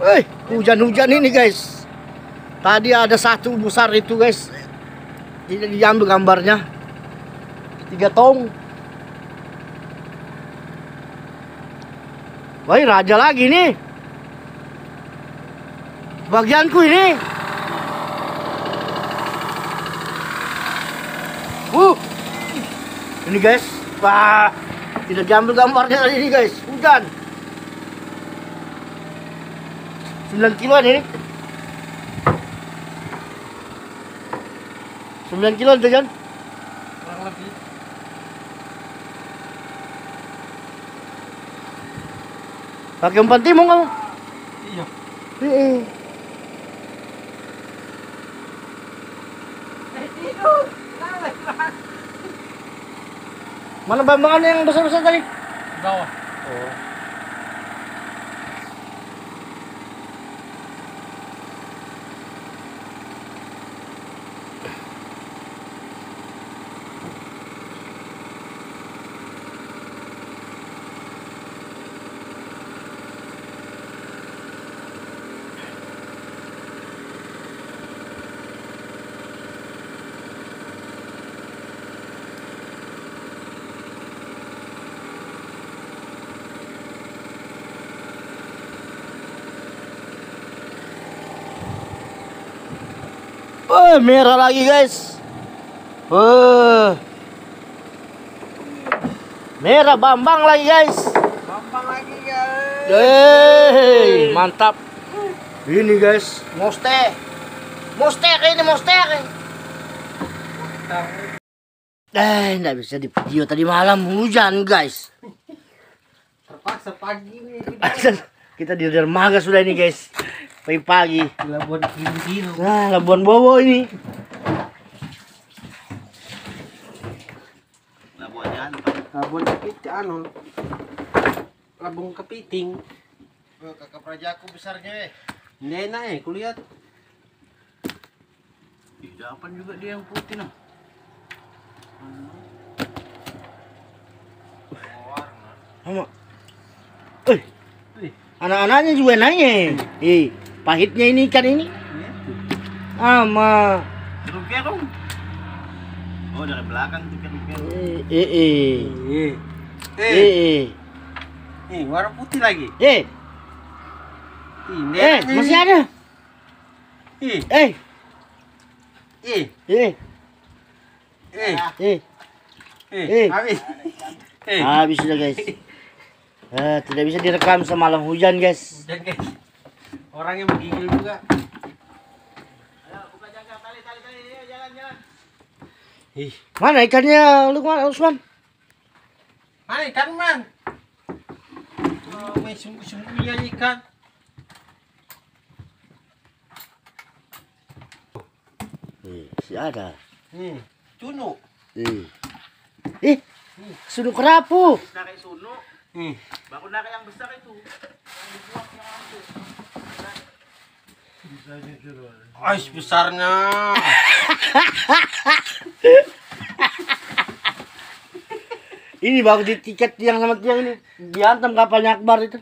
Eh, hujan-hujan ini guys. Tadi ada satu besar itu guys. Tidak diambil gambarnya. Tiga tong. Wah, raja lagi nih. Bagianku ini. Uh. Ini guys. Wah, tidak diambil gambarnya ini guys. Hujan. 9 kiloan ini. 9 kilo itu Jan. kurang lebih Pakai umpan timung kamu. iya Eh, Mana bambangan yang besar-besar tadi? bawah Oh. Oh, merah lagi guys. Oh. Merah bambang lagi guys. gampang lagi guys Hey, mantap. Ini guys, moste. Moster ini moster. Eh, enggak bisa di video tadi malam hujan, guys. terpaksa pagi nih kita Kita di dermaga sudah ini, guys. Pagi-pagi. Labuan Kintino Nah, Labuan Bowo ini. Labuan Kepiting anu Labung Kepiting Kakak prajaku besarnya, eh. ini enak eh kulihat Ih, dapan juga dia yang putih nah. Sama. Eh, anak-anaknya juga nanya. Eh, pahitnya ini ikan ini. Ama. Rupiah dong. Oh, dari belakang tuh kan rupiah. Eh, eh, eh. eh Eh, eh eh. eh warna putih lagi Eh, eh, masih ada. eh Eh, eh eh, eh eh. eh Eh. habis eh Habis sudah guys. Eh, tidak bisa direkam semalam hujan guys. dan guys orang yang menggigil juga Ih, Mana ikannya Lukman Usman? mana ikan man? Oh, may sungguh-sungguhnya ikan. Eh, si ada. Nih, cuno. Eh. Eh, sudah kerapu. Nih, baru nakai yang besar itu. Yang dibuang yang itu. Ais besarnya. Ini baru di tiket yang sama tiang ini. Diantam kapalnya Akbar itu.